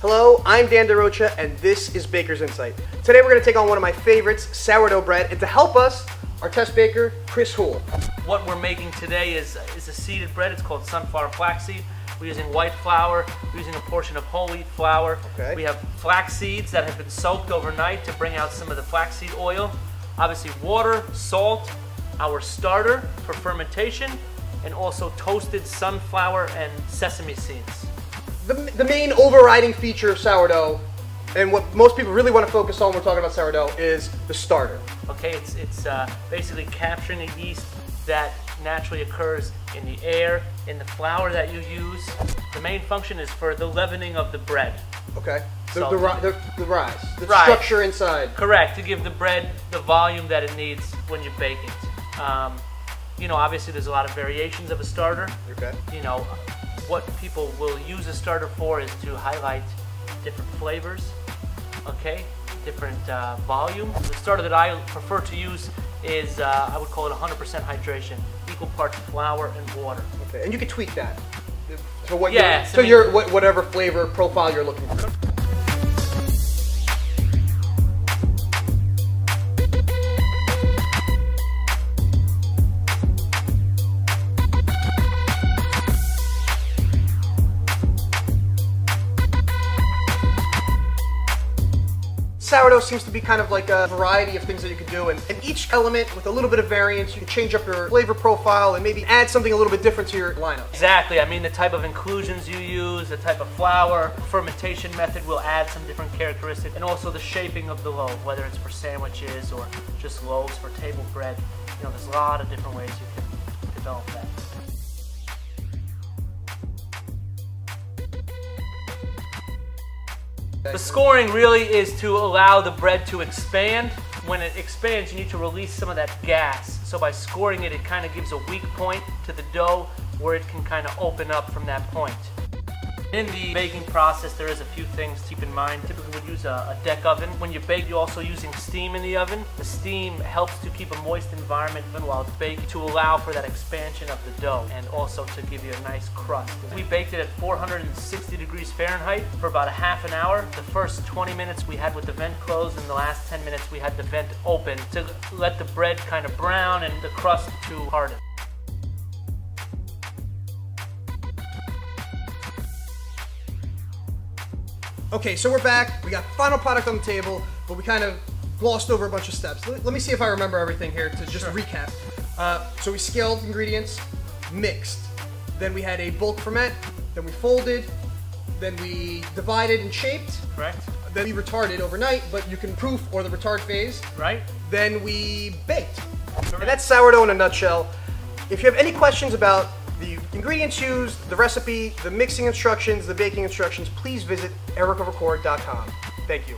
Hello, I'm Dan DaRocha, and this is Baker's Insight. Today we're going to take on one of my favorites, sourdough bread, and to help us, our test baker, Chris Houle. What we're making today is, is a seeded bread. It's called sunflower flaxseed. We're using white flour. We're using a portion of whole wheat flour. Okay. We have flax seeds that have been soaked overnight to bring out some of the flaxseed oil. Obviously, water, salt, our starter for fermentation, and also toasted sunflower and sesame seeds. The, the main overriding feature of sourdough, and what most people really want to focus on when we're talking about sourdough, is the starter. Okay, it's, it's uh, basically capturing the yeast that naturally occurs in the air, in the flour that you use. The main function is for the leavening of the bread. Okay? The, Salt. the, ri- the, the rise, the Right. structure inside. Correct, to give the bread the volume that it needs when you bake it. Um, you know, obviously there's a lot of variations of a starter. Okay. You know, what people will use a starter for is to highlight different flavors, okay, different uh, volume. The starter that I prefer to use is, uh, I would call it 100% hydration, equal parts flour and water. Okay. And you can tweak that. So what Yeah, so so what, whatever flavor profile you're looking for. Sourdough seems to be kind of like a variety of things that you can do, and, and each element with a little bit of variance, you can change up your flavor profile and maybe add something a little bit different to your lineup. Exactly. I mean, the type of inclusions you use, the type of flour, fermentation method will add some different characteristics, and also the shaping of the loaf, whether it's for sandwiches or just loaves for table bread. You know, there's a lot of different ways you can develop that. The scoring really is to allow the bread to expand. When it expands, you need to release some of that gas. So by scoring it, it kind of gives a weak point to the dough where it can kind of open up from that point. In the baking process, there is a few things to keep in mind. Typically, we use a, a deck oven. When you bake, you're also using steam in the oven. The steam helps to keep a moist environment while it's baking to allow for that expansion of the dough and also to give you a nice crust. We baked it at 460 degrees Fahrenheit for about a half an hour. The first 20 minutes we had with the vent closed, and the last 10 minutes we had the vent open to let the bread kind of brown and the crust to harden. Okay, so we're back. We got final product on the table, but we kind of glossed over a bunch of steps. Let, let me see if I remember everything here to just recap. Uh, so we scaled ingredients, mixed. Then we had a bulk ferment. Then we folded. Then we divided and shaped. Correct? Then we retarded overnight, but you can proof or the retard phase. Right? Then we baked. And that's sourdough in a nutshell. If you have any questions about the ingredients used, the recipe, the mixing instructions, the baking instructions, please visit erikarecord.com. Thank you.